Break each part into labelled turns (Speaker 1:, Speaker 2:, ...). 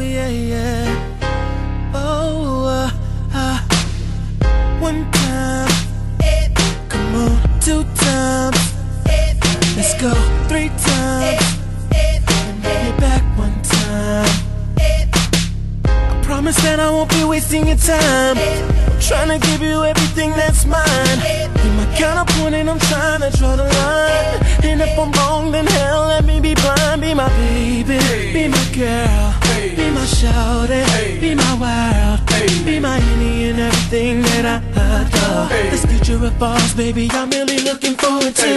Speaker 1: yeah, yeah. Oh, uh, uh. one time, it. come on, two times, it. let's go, three times, it. and it back one time. I promise that I won't be wasting your time. I'm trying to give you everything that's mine. You're my counterpoint, and I'm trying to draw the line. And if I'm wrong, then hell, let me be blind. Be my baby, be my girl be my shouty, be my world, be my any and everything that I adore. This future of ours, baby, I'm really looking forward to.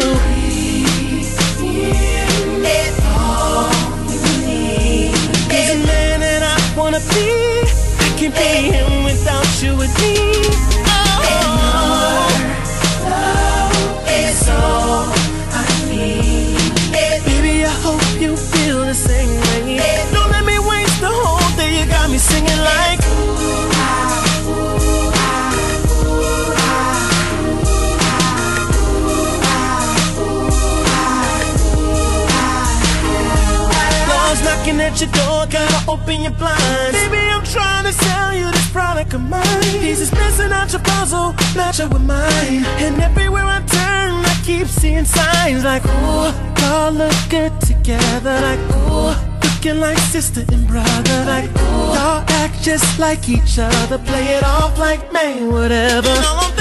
Speaker 1: Cause the man that I wanna be, I can't be him without you with me. Knocking at your door, gotta open your blinds. Baby, I'm trying to sell you this product of mine. He's just missing out your puzzle, match up with mine. And everywhere I turn, I keep seeing signs like, ooh, y'all look good together. Like, ooh, looking like sister and brother. Like, ooh, y'all act just like each other. Play it off like, man, whatever.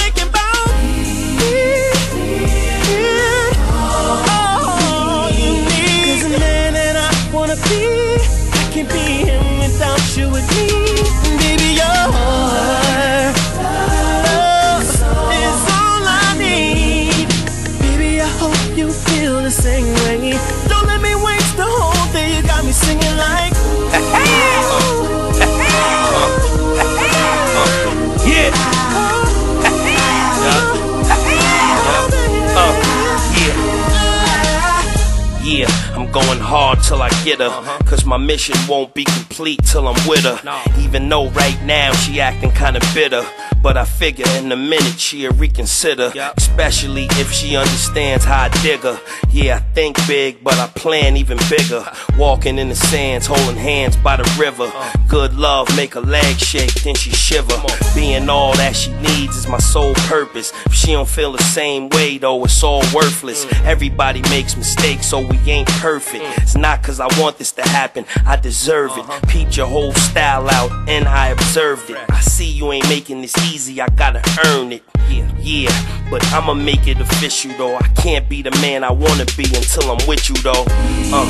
Speaker 2: Going hard till I get her. Uh-huh. Cause my mission won't be complete till I'm with her. Even though right now she acting kinda bitter. But I figure in a minute she'll reconsider. Especially if she understands how I dig her. Yeah, I think big, but I plan even bigger. Walking in the sands, holding hands by the river. Uh. Good love make her legs shake, then she shiver. Being all that she needs is my sole purpose. If she don't feel the same way though, it's all worthless. Mm. Everybody makes mistakes, so we ain't perfect. It's not cause I want this to happen, I deserve it. Peeped your whole style out, and I observed it. I see you ain't making this easy, I gotta earn it. Yeah, yeah, but I'ma make it official though. I can't be the man I wanna be until I'm with you though. Uh.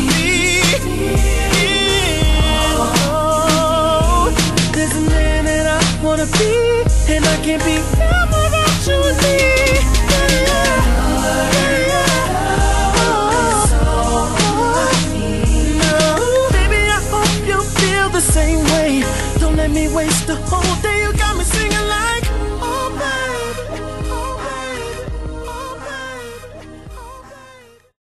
Speaker 1: There's a man that I wanna be, and I can't be the whole.